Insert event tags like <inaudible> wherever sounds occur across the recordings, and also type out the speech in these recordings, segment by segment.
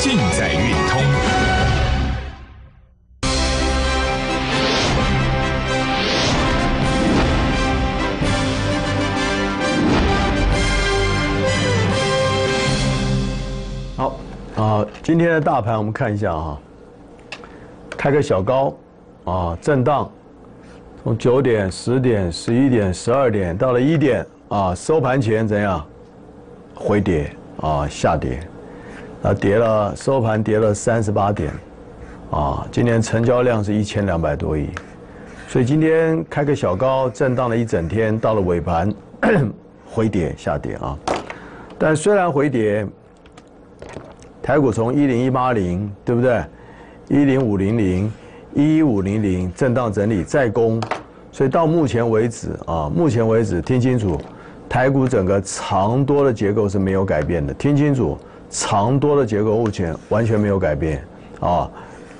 尽在运通。好啊，今天的大盘我们看一下啊，开个小高啊，震荡，从九点、十点、十一点、十二点到了一点啊，收盘前怎样？回跌啊，下跌，啊，跌了，收盘跌了三十八点，啊，今天成交量是一千两百多亿，所以今天开个小高，震荡了一整天，到了尾盘 <clears throat> 回跌下跌啊，但虽然回跌。台股从一零一八零，对不对？一零五零零，一一五零零，震荡整理再攻，所以到目前为止啊，目前为止听清楚，台股整个长多的结构是没有改变的。听清楚，长多的结构目前完全没有改变啊，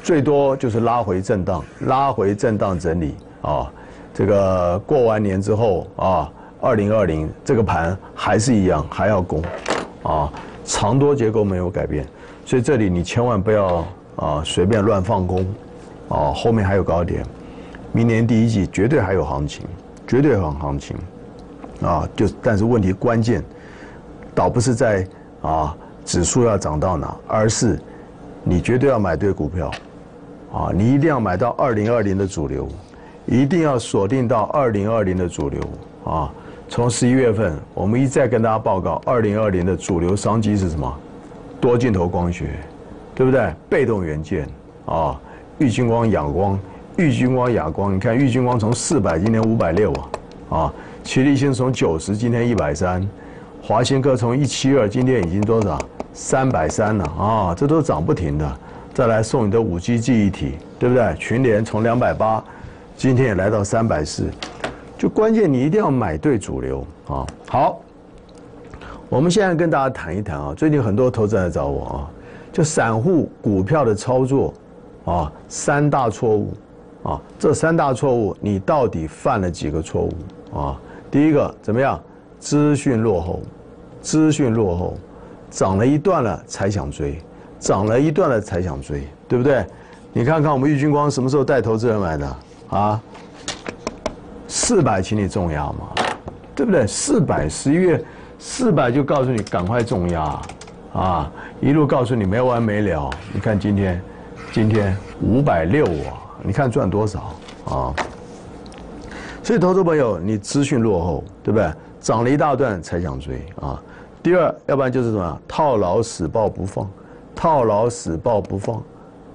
最多就是拉回震荡，拉回震荡整理啊。这个过完年之后啊，二零二零这个盘还是一样，还要攻啊。长多结构没有改变，所以这里你千万不要啊随便乱放空，啊后面还有高点，明年第一季绝对还有行情，绝对有行情，啊就但是问题关键，倒不是在啊指数要涨到哪，而是你绝对要买对股票，啊你一定要买到二零二零的主流，一定要锁定到二零二零的主流啊。从十一月份，我们一再跟大家报告，二零二零的主流商机是什么？多镜头光学，对不对？被动元件啊，玉金光、哑光、玉金光、哑光，你看玉金光从四百，今天五百六啊，啊，奇力星从九十，今天一百三，华新科从一七二，今天已经多少？三百三了啊，这都涨不停的。再来送你的五 G 记忆体，对不对？群联从两百八，今天也来到三百四。就关键，你一定要买对主流啊！好，我们现在跟大家谈一谈啊。最近很多投资人来找我啊，就散户股票的操作啊，三大错误啊。这三大错误，你到底犯了几个错误啊？第一个怎么样？资讯落后，资讯落后，涨了一段了才想追，涨了一段了才想追，对不对？你看看我们玉军光什么时候带投资人买的啊？四百，请你重压嘛，对不对？四百，十一月四百就告诉你赶快重压，啊，一路告诉你没完没了。你看今天，今天五百六啊，你看赚多少啊？所以投资朋友，你资讯落后，对不对？涨了一大段才想追啊。第二，要不然就是什么套牢死抱不放，套牢死抱不放，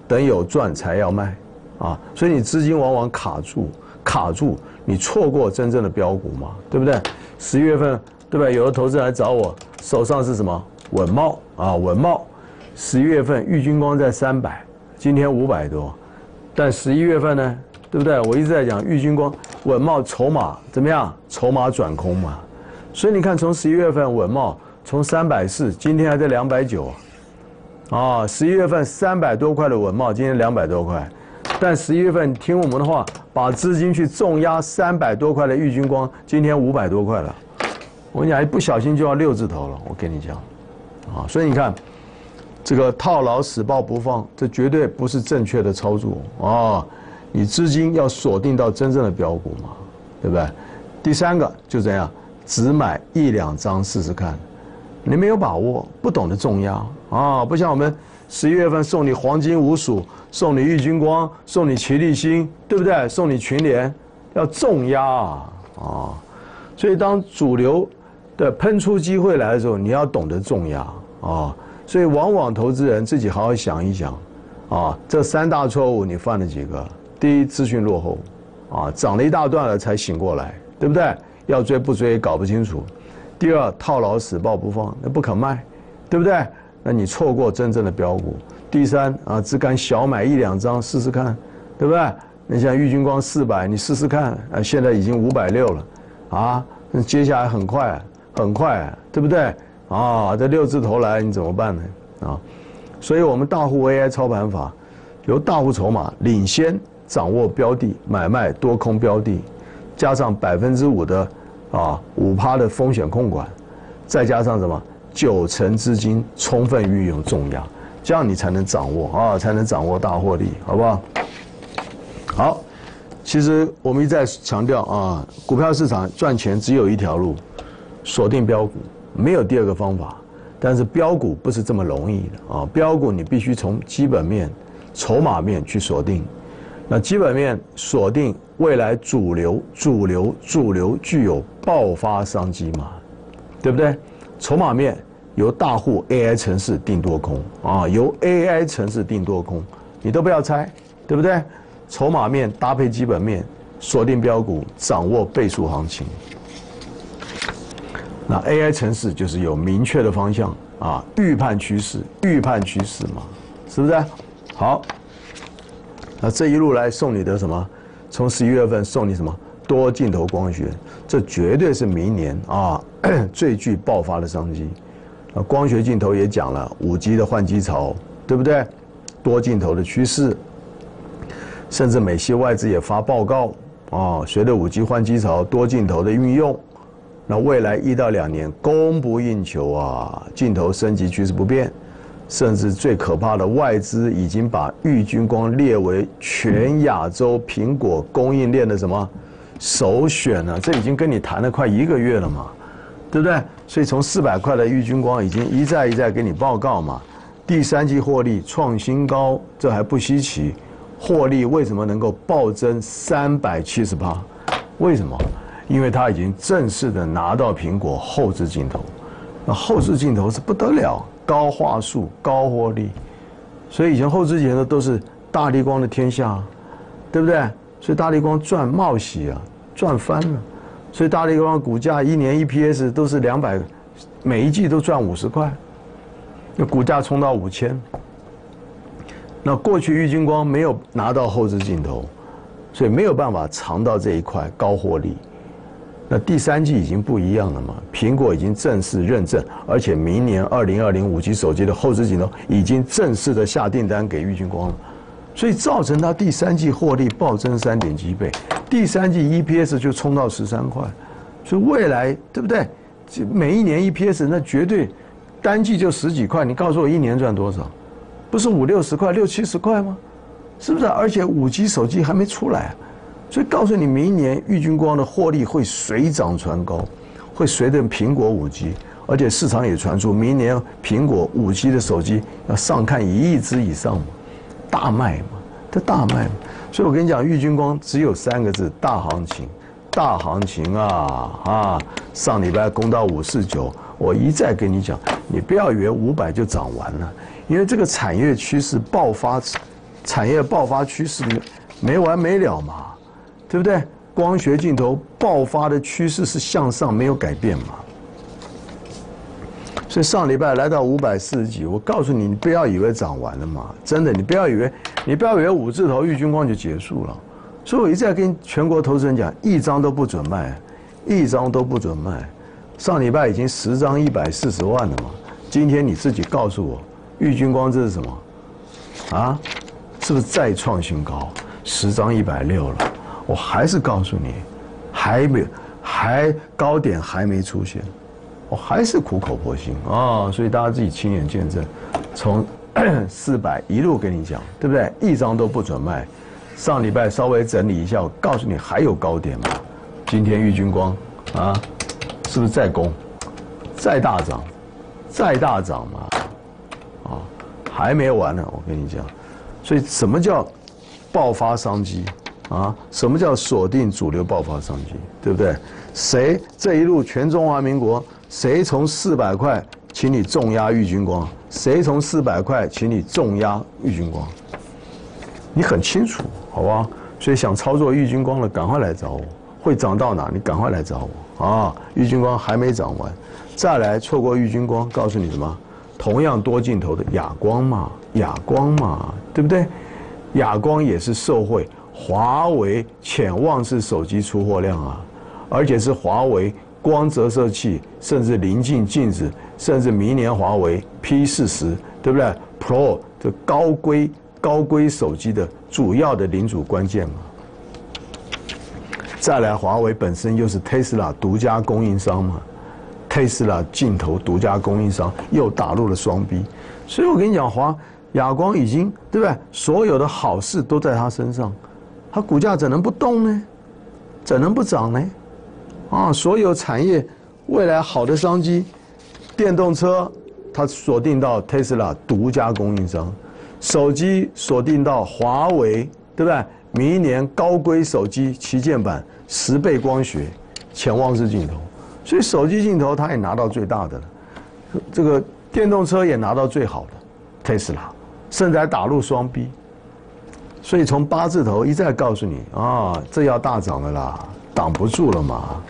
等有赚才要卖啊。所以你资金往往卡住，卡住。你错过真正的标股嘛？对不对？十一月份，对吧？有的投资来找我，手上是什么？稳茂啊，稳茂。十一月份，玉军光在三百，今天五百多。但十一月份呢？对不对？我一直在讲玉军光、稳茂筹码怎么样？筹码转空嘛。所以你看，从十一月份稳茂从三百四，今天还在两百九。啊，十一月份三百多块的稳茂，今天两百多块。但十一月份听我们的话，把资金去重压三百多块的玉军光，今天五百多块了。我跟你讲，一不小心就要六字头了。我跟你讲，啊，所以你看，这个套牢死抱不放，这绝对不是正确的操作啊！你资金要锁定到真正的标股嘛，对不对？第三个就这样，只买一两张试试看，你没有把握，不懂得重压啊，不像我们。十一月份送你黄金五鼠，送你玉金光，送你齐力星，对不对？送你群联，要重压啊！啊，所以当主流的喷出机会来的时候，你要懂得重压啊！所以往往投资人自己好好想一想，啊，这三大错误你犯了几个？第一，资讯落后，啊，涨了一大段了才醒过来，对不对？要追不追搞不清楚。第二，套牢死抱不放，那不肯卖，对不对？那你错过真正的标股。第三啊，只敢小买一两张试试看，对不对？你像玉军光四百，你试试看啊，现在已经五百六了，啊，那接下来很快很快，对不对？啊，这六字头来你怎么办呢？啊，所以我们大户 AI 操盘法，由大户筹码领先掌握标的买卖多空标的，加上百分之五的啊五趴的风险控管，再加上什么？九成资金充分运用重压，这样你才能掌握啊，才能掌握大获利，好不好？好，其实我们一再强调啊，股票市场赚钱只有一条路，锁定标股，没有第二个方法。但是标股不是这么容易的啊，标股你必须从基本面、筹码面去锁定。那基本面锁定未来主流、主流、主流具有爆发商机嘛，对不对？筹码面由大户 AI 城市定多空啊，由 AI 城市定多空，你都不要猜，对不对？筹码面搭配基本面，锁定标股，掌握倍数行情。那 AI 城市就是有明确的方向啊，预判趋势，预判趋势嘛，是不是？好，那这一路来送你的什么？从十一月份送你什么？多镜头光学，这绝对是明年啊最具爆发的商机。那光学镜头也讲了，五 G 的换机潮，对不对？多镜头的趋势。甚至美系外资也发报告啊，随着五 G 换机潮多镜头的运用，那未来一到两年供不应求啊，镜头升级趋势不变，甚至最可怕的外资已经把玉军光列为全亚洲苹果供应链的什么首选了？这已经跟你谈了快一个月了嘛，对不对？所以从四百块的玉军光已经一再一再给你报告嘛，第三季获利创新高，这还不稀奇。获利为什么能够暴增三百七十八？为什么？因为它已经正式的拿到苹果后置镜头，那后置镜头是不得了，高画素、高获利，所以以前后置镜头都是大力光的天下，对不对？所以大力光赚冒喜啊，赚翻了。所以大力光股价一年 EPS 都是两百，每一季都赚五十块，那股价冲到五千。那过去玉金光没有拿到后置镜头，所以没有办法尝到这一块高获利。那第三季已经不一样了嘛？苹果已经正式认证，而且明年二零二零五 G 手机的后置镜头已经正式的下订单给玉金光了，所以造成它第三季获利暴增三点几倍，第三季 EPS 就冲到十三块，所以未来对不对？每一年 EPS 那绝对单季就十几块，你告诉我一年赚多少？不是五六十块、六七十块吗？是不是？而且五 G 手机还没出来，所以告诉你，明年玉军光的获利会水涨船高，会随着苹果五 G，而且市场也传出明年苹果五 G 的手机要上看一亿只以上，大卖嘛，这大卖嘛。所以我跟你讲，玉军光只有三个字：大行情，大行情啊啊！上礼拜攻到五四九，我一再跟你讲，你不要以为五百就涨完了。因为这个产业趋势爆发，产业爆发趋势没完没了嘛，对不对？光学镜头爆发的趋势是向上，没有改变嘛。所以上礼拜来到五百四十几，我告诉你，你不要以为涨完了嘛，真的，你不要以为，你不要以为五字头玉军光就结束了。所以我一再跟全国投资人讲，一张都不准卖，一张都不准卖。上礼拜已经十张一百四十万了嘛，今天你自己告诉我。玉军光这是什么？啊，是不是再创新高？十张一百六了，我还是告诉你，还没，还高点还没出现，我还是苦口婆心啊！所以大家自己亲眼见证，从 <coughs> 四百一路跟你讲，对不对？一张都不准卖。上礼拜稍微整理一下，我告诉你还有高点吗？今天玉军光啊，是不是再攻，再大涨，再大涨嘛？啊还没完呢，我跟你讲，所以什么叫爆发商机啊？什么叫锁定主流爆发商机？对不对？谁这一路全中华民国，谁从四百块请你重压玉军光？谁从四百块请你重压玉军光？你很清楚，好吧？所以想操作玉军光的，赶快来找我。会涨到哪？你赶快来找我啊！玉军光还没涨完，再来错过玉军光，告诉你什么？同样多镜头的哑光嘛，哑光嘛，对不对？哑光也是受惠华为潜望式手机出货量啊，而且是华为光折射器，甚至临近镜子，甚至明年华为 P 四十，对不对？Pro 这高规高规手机的主要的领主关键嘛。再来，华为本身又是 Tesla 独家供应商嘛。，Tesla 镜头独家供应商又打入了双 B，所以我跟你讲，华亚光已经对不对？所有的好事都在它身上，它股价怎能不动呢？怎能不涨呢？啊，所有产业未来好的商机，电动车它锁定到特斯拉独家供应商，手机锁定到华为，对不对？明年高规手机旗舰版十倍光学潜望式镜头，所以手机镜头它也拿到最大的了，这个电动车也拿到最好的特斯拉，甚至还打入双 B，所以从八字头一再告诉你啊，这要大涨了啦，挡不住了嘛，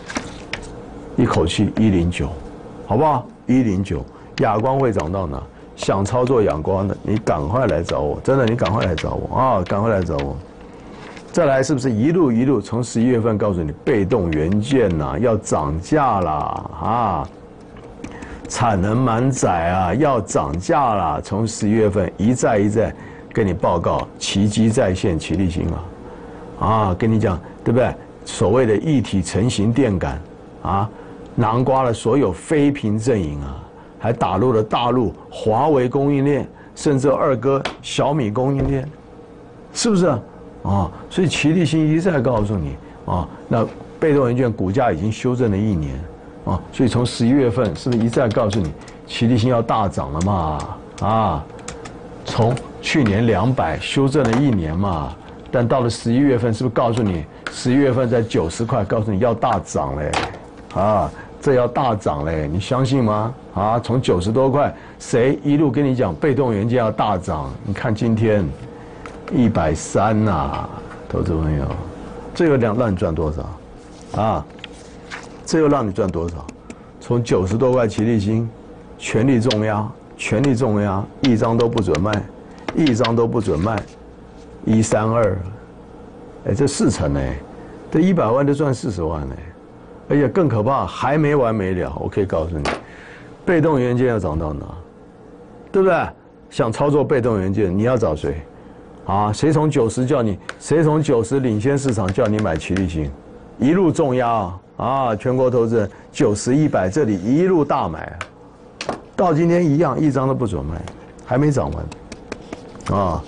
一口气一零九，好不好？一零九，亚光会涨到哪？想操作亚光的，你赶快来找我，真的，你赶快来找我啊，赶快来找我。再来是不是一路一路从十一月份告诉你被动元件呐要涨价啦啊，产能满载啊要涨价啦，从十一月份一再一再跟你报告奇迹再现奇力新啊啊跟你讲对不对？所谓的一体成型电感啊，囊括了所有非屏阵营啊，还打入了大陆华为供应链，甚至二哥小米供应链，是不是？啊，所以齐力新一再告诉你啊，那被动元件股价已经修正了一年啊，所以从十一月份是不是一再告诉你齐力新要大涨了嘛？啊，从去年两百修正了一年嘛，但到了十一月份是不是告诉你十一月份在九十块，告诉你要大涨嘞？啊，这要大涨嘞，你相信吗？啊，从九十多块，谁一路跟你讲被动元件要大涨？你看今天。一百三呐，投资朋友，这又让让你赚多少？啊，这又让你赚多少？从九十多块齐力新，全力重压，全力重压，一张都不准卖，一张都不准卖，一三二，哎，这四成呢，这一百万就赚四十万呢，而且更可怕，还没完没了。我可以告诉你，被动元件要涨到哪？对不对？想操作被动元件，你要找谁？啊，谁从九十叫你？谁从九十领先市场叫你买齐力新？一路重压啊！全国投资人九十一百这里一路大买，到今天一样，一张都不准卖，还没涨完。啊，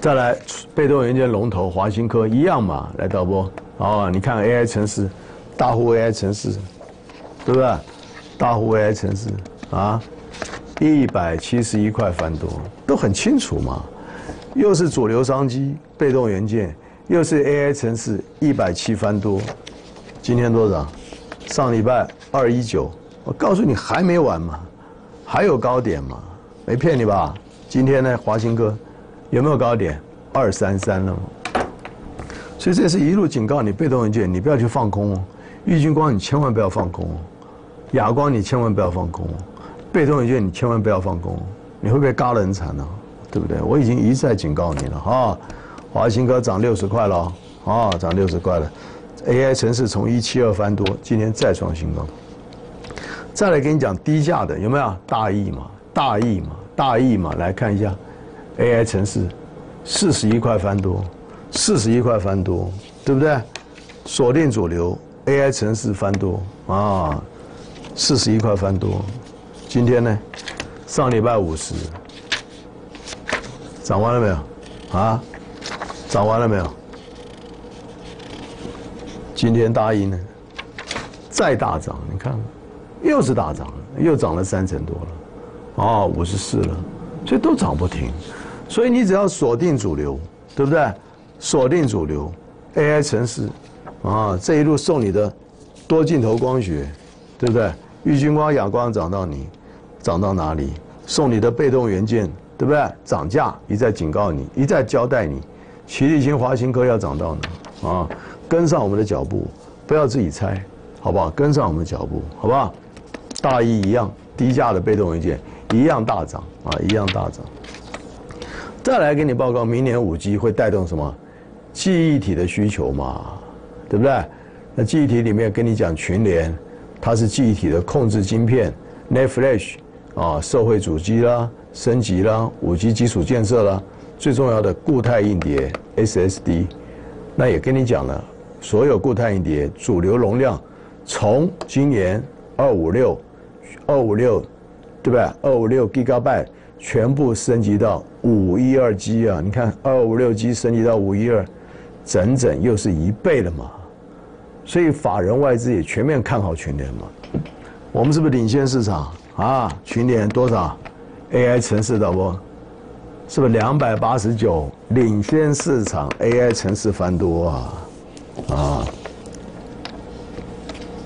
再来被动元件龙头华新科一样嘛？来导播，啊，你看 AI 城市，大户 AI 城市，对不对？大户 AI 城市啊，一百七十一块翻多，都很清楚嘛。又是主流商机，被动元件，又是 AI 城市，一百七翻多，今天多少？上礼拜二一九，我告诉你还没完嘛，还有高点嘛，没骗你吧？今天呢，华兴哥有没有高点？二三三了，所以这是一路警告你，被动元件你不要去放空哦，郁金光你千万不要放空哦，哑光你千万不要放空哦，被动元件你千万不要放空哦，你会不会嘎得很惨呢？对不对？我已经一再警告你了哈，华兴科涨六十块了啊，涨六十块了。AI 城市从一七二翻多，今天再创新高。再来跟你讲低价的有没有？大亿嘛，大亿嘛，大亿嘛，来看一下 AI 城市四十一块翻多，四十一块翻多，对不对？锁定主流 AI 城市翻多啊，四十一块翻多。今天呢，上礼拜五十。涨完了没有？啊，涨完了没有？今天大一呢，再大涨，你看，又是大涨了，又涨了三成多了，哦，五十四了，所以都涨不停，所以你只要锁定主流，对不对？锁定主流，AI 城市，啊，这一路送你的多镜头光学，对不对？郁金光、亚光涨到你，涨到哪里？送你的被动元件。对不对？涨价一再警告你，一再交代你，齐力新、华新科要涨到哪啊？跟上我们的脚步，不要自己猜，好不好？跟上我们的脚步，好不好？大一一样，低价的被动元件一样大涨啊，一样大涨。再来给你报告，明年五 G 会带动什么？记忆体的需求嘛，对不对？那记忆体里面跟你讲群联，它是记忆体的控制晶片，Net Flash 啊，社会主机啦。升级啦，五 G 基础建设啦，最重要的固态硬碟 SSD，那也跟你讲了，所有固态硬碟主流容量，从今年二五六、二五六对不对？二五六 Gigabyte 全部升级到五一二 G 啊！你看二五六 G 升级到五一二，整整又是一倍了嘛。所以法人外资也全面看好群联嘛。我们是不是领先市场啊？群联多少？AI 城市导播是不是两百八十九？领先市场 AI 城市繁多啊啊！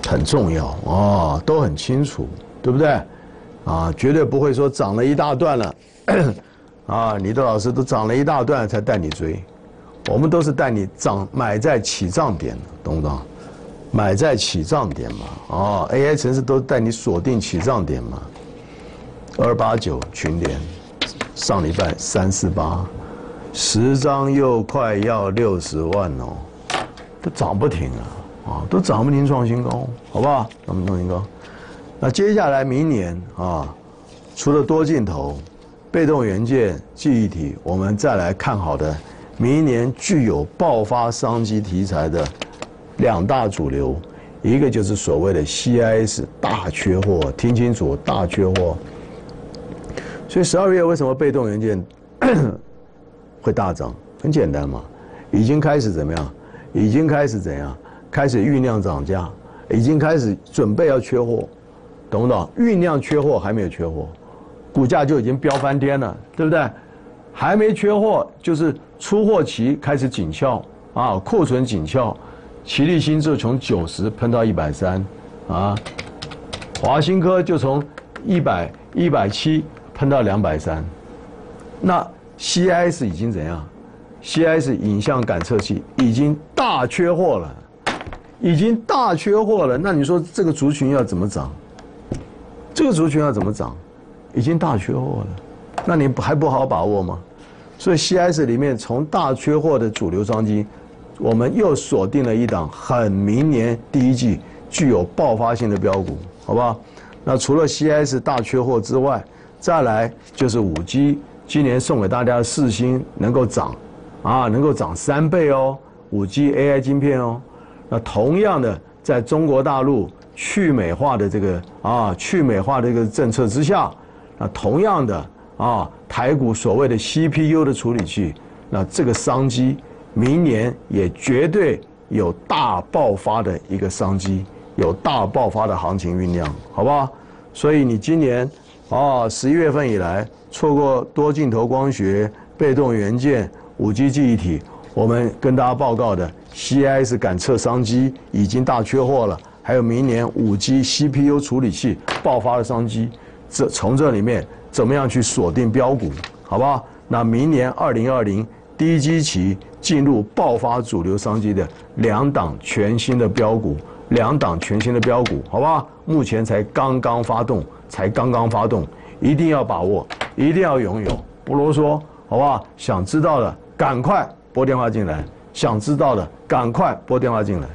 很重要哦，都很清楚，对不对？啊，绝对不会说涨了一大段了，<clears throat> 啊，你的老师都涨了一大段才带你追，我们都是带你涨买在起涨点，懂不懂？买在起涨点嘛，哦，AI 城市都带你锁定起涨点嘛。二八九群联，上礼拜三四八，十张又快要六十万哦，都涨不停啊。啊，都涨不停创新高，好不好？咱们创新高。那接下来明年啊，除了多镜头、被动元件、记忆体，我们再来看好的，明年具有爆发商机题材的两大主流，一个就是所谓的 CIS 大缺货，听清楚，大缺货。所以十二月为什么被动元件 <coughs> 会大涨？很简单嘛，已经开始怎么样？已经开始怎样？开始酝酿涨价，已经开始准备要缺货，懂不懂？酝酿缺货还没有缺货，股价就已经飙翻天了，对不对？还没缺货，就是出货期开始紧俏啊，库存紧俏，齐力新就从九十喷到一百三，啊，华新科就从一百一百七喷到两百三，那 CIS 已经怎样？CIS 影像感测器已经大缺货了。已经大缺货了，那你说这个族群要怎么涨？这个族群要怎么涨？已经大缺货了，那你还不好把握吗？所以 CS 里面从大缺货的主流商机，我们又锁定了一档很明年第一季具有爆发性的标股，好不好？那除了 CS 大缺货之外，再来就是五 G，今年送给大家的四星能够涨，啊，能够涨三倍哦，五 G AI 晶片哦。那同样的，在中国大陆去美化的这个啊去美化的这个政策之下，那同样的啊台股所谓的 CPU 的处理器，那这个商机明年也绝对有大爆发的一个商机，有大爆发的行情酝酿，好不好？所以你今年啊十一月份以来错过多镜头光学、被动元件、五 G 记忆体，我们跟大家报告的。CIS 感测商机已经大缺货了，还有明年五 G CPU 处理器爆发的商机，这从这里面怎么样去锁定标股，好不好？那明年二零二零低基期进入爆发主流商机的两档全新的标股，两档全新的标股，好不好？目前才刚刚发动，才刚刚发动，一定要把握，一定要拥有，不啰嗦，好不好？想知道的赶快拨电话进来。想知道的，赶快拨电话进来。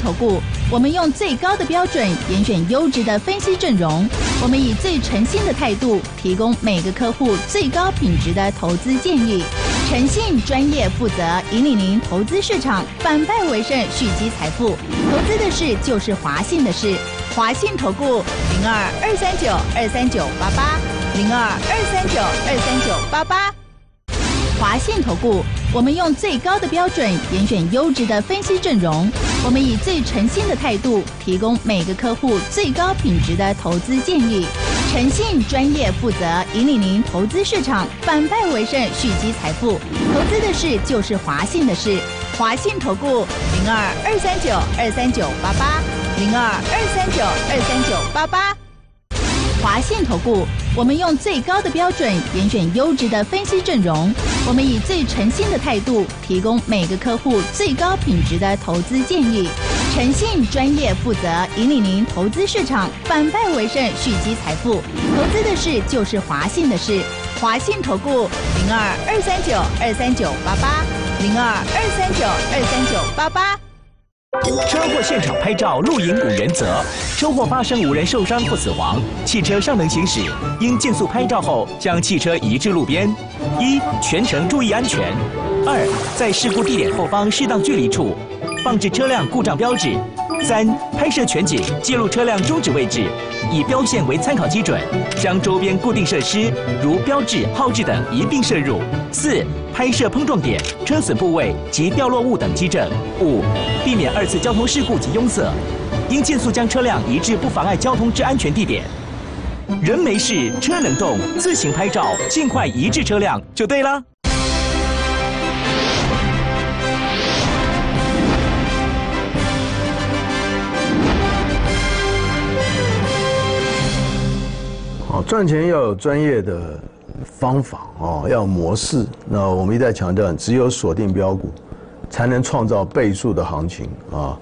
投顾，我们用最高的标准严选优质的分析阵容。我们以最诚信的态度，提供每个客户最高品质的投资建议。诚信、专业、负责，引领您投资市场反败为胜，蓄积财富。投资的事就是华信的事。华信投顾零二二三九二三九八八零二二三九二三九八八。华信投顾，我们用最高的标准严选优质的分析阵容。我们以最诚信的态度，提供每个客户最高品质的投资建议。诚信、专业、负责，引领您投资市场反败为胜，蓄积财富。投资的事就是华信的事。华信投顾零二二三九二三九八八零二二三九二三九八八。华信投顾，我们用最高的标准严选优质的分析阵容。我们以最诚信的态度，提供每个客户最高品质的投资建议。诚信、专业、负责，引领您投资市场反败为胜，蓄积财富。投资的事就是华信的事。华信投顾零二二三九二三九八八零二二三九二三九八八。车祸现场拍照录影五原则：车祸发生无人受伤或死亡，汽车尚能行驶，应尽速拍照后将汽车移至路边。一、全程注意安全；二、在事故地点后方适当距离处放置车辆故障标志。三、拍摄全景，记录车辆终止位置，以标线为参考基准，将周边固定设施如标志、号志等一并摄入。四、拍摄碰撞点、车损部位及掉落物等基证。五、避免二次交通事故及拥塞，应尽速将车辆移至不妨碍交通之安全地点。人没事，车能动，自行拍照，尽快移至车辆就对了。赚钱要有专业的方法啊，要模式。那我们一再强调，只有锁定标股，才能创造倍数的行情啊。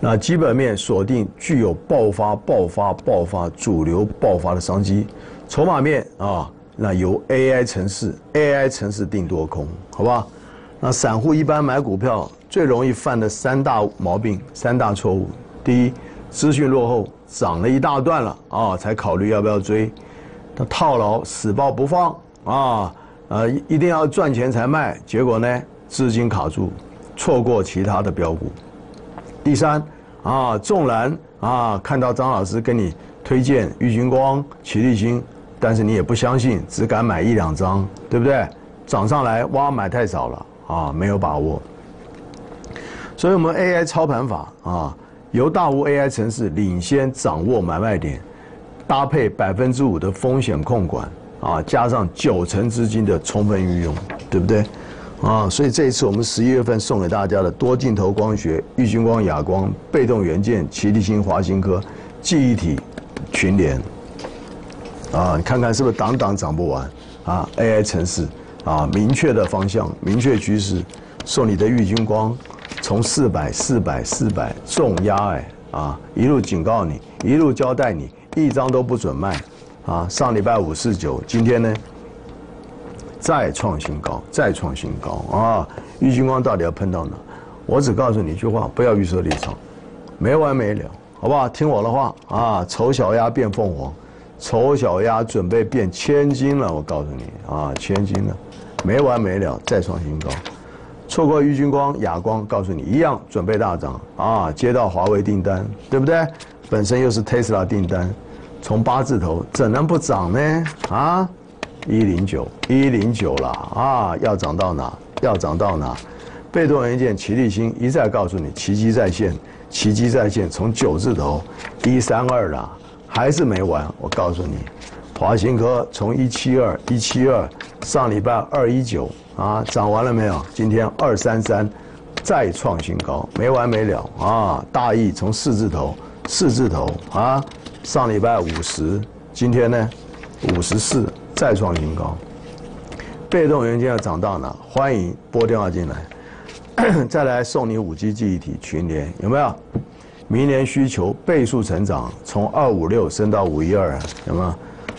那基本面锁定具有爆发、爆发、爆发、主流爆发的商机。筹码面啊，那由 AI 城市，AI 城市定多空，好吧？那散户一般买股票最容易犯的三大毛病、三大错误：第一，资讯落后，涨了一大段了啊，才考虑要不要追。他套牢死抱不放啊，呃，一定要赚钱才卖，结果呢，资金卡住，错过其他的标股。第三啊，纵然啊看到张老师跟你推荐玉金光、齐力金，但是你也不相信，只敢买一两张，对不对？涨上来哇，买太少了啊，没有把握。所以我们 AI 操盘法啊，由大无 AI 城市领先掌握买卖点。搭配百分之五的风险控管啊，加上九成资金的充分运用，对不对？啊，所以这一次我们十一月份送给大家的多镜头光学、玉金光、哑光、被动元件、奇力新、华新科、记忆体、群联，啊，你看看是不是档档涨不完啊？AI 城市啊，明确的方向、明确趋势，送你的玉金光，从四百、四百、四百重压哎啊，一路警告你，一路交代你。一张都不准卖，啊！上礼拜五四九，今天呢再创新高，再创新高啊！郁金光到底要喷到哪？我只告诉你一句话：不要预设立场，没完没了，好不好？听我的话啊！丑小鸭变凤凰，丑小鸭准备变千金了，我告诉你啊，千金了，没完没了，再创新高。错过郁金光、亚光，告诉你一样准备大涨啊！接到华为订单，对不对？本身又是 Tesla 订单。从八字头怎能不涨呢？啊，一零九一零九了啊，要涨到哪？要涨到哪？被动元件奇力新一再告诉你，奇迹在线，奇迹在线。从九字头一三二了，还是没完。我告诉你，华新科从一七二一七二，上礼拜二一九啊，涨完了没有？今天二三三，再创新高，没完没了啊！大意从四字头四字头啊。上礼拜五十，今天呢五十四，再创新高。被动元件要涨到哪？欢迎拨电话进来，<coughs> 再来送你五 G 记忆体群联，有没有？明年需求倍数成长，从二五六升到五一二，有没有？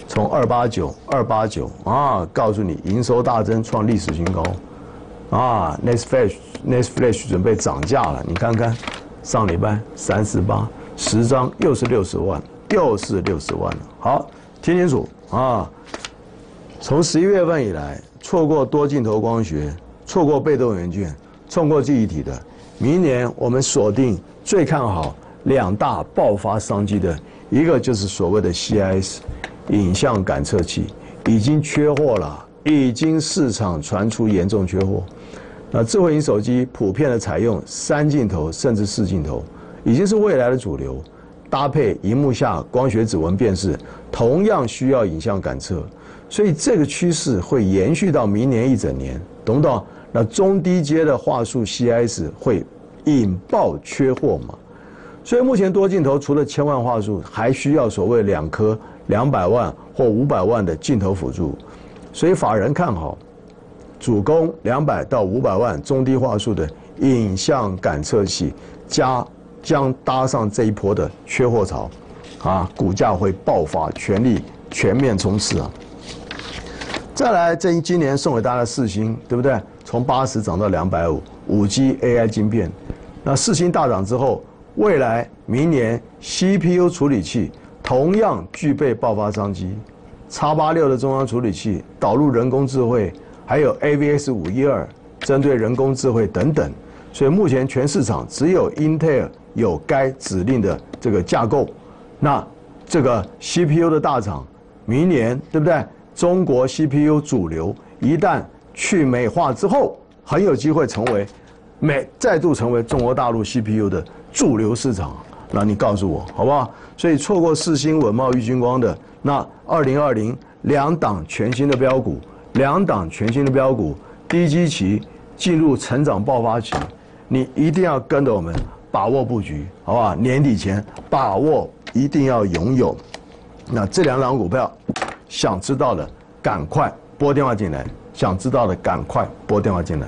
从二八九二八九啊，告诉你营收大增，创历史新高。啊，Next Flash，Next Flash 准备涨价了，你看看，上礼拜三四八十张又是六十万。又是六十万了，好，听清楚啊！从十一月份以来，错过多镜头光学，错过被动元件，错过记忆体的，明年我们锁定最看好两大爆发商机的，一个就是所谓的 CIS 影像感测器，已经缺货了，已经市场传出严重缺货。那智慧型手机普遍的采用三镜头甚至四镜头，已经是未来的主流。搭配荧幕下光学指纹辨识，同样需要影像感测，所以这个趋势会延续到明年一整年，懂不懂？那中低阶的话术 CS 会引爆缺货嘛？所以目前多镜头除了千万话术，还需要所谓两颗两百万或五百万的镜头辅助，所以法人看好主攻两百到五百万中低话术的影像感测器加。将搭上这一波的缺货潮，啊，股价会爆发，全力全面冲刺啊！再来，这今年送给大家的四星，对不对？从八十涨到两百五，五 G AI 晶片，那四星大涨之后，未来明年 CPU 处理器同样具备爆发商机。x 八六的中央处理器导入人工智慧，还有 AVS 五一二针对人工智慧等等，所以目前全市场只有 Intel 有该指令的这个架构。那这个 CPU 的大厂，明年对不对？中国 CPU 主流一旦去美化之后，很有机会成为美再度成为中国大陆 CPU 的主流市场。那你告诉我好不好？所以错过四星、稳茂、玉金光的那二零二零两档全新的标股，两档全新的标股，低基期进入成长爆发期，你一定要跟着我们把握布局，好不好？年底前把握一定要拥有。那这两张股票，想知道的赶快拨电话进来，想知道的赶快拨电话进来。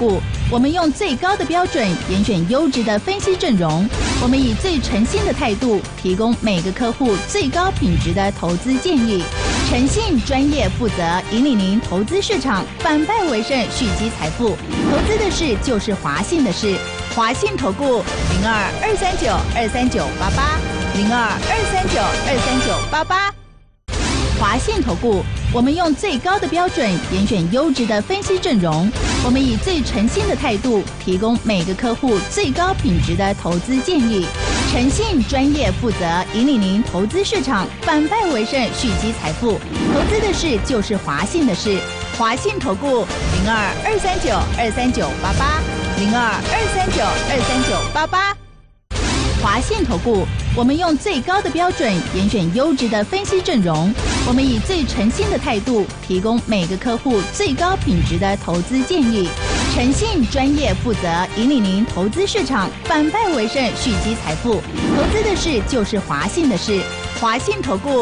华信投顾，我们用最高的标准严选优质的分析阵容，我们以最诚信的态度提供每个客户最高品质的投资建议，诚信、专业、负责，引领您投资市场反败为胜，蓄积财富。投资的事就是华信的事，华信投顾零二二三九二三九八八零二二三九二三九八八。华信投顾，我们用最高的标准严选优质的分析阵容，我们以最诚信的态度提供每个客户最高品质的投资建议，诚信、专业、负责，引领您投资市场反败为胜，蓄积财富。投资的事就是华信的事，华信投顾零二二三九二三九八八零二二三九二三九八八。华信投顾，我们用最高的标准严选优质的分析阵容，我们以最诚信的态度提供每个客户最高品质的投资建议，诚信、专业、负责，引领您投资市场反败为胜，蓄积财富。投资的事就是华信的事，华信投顾。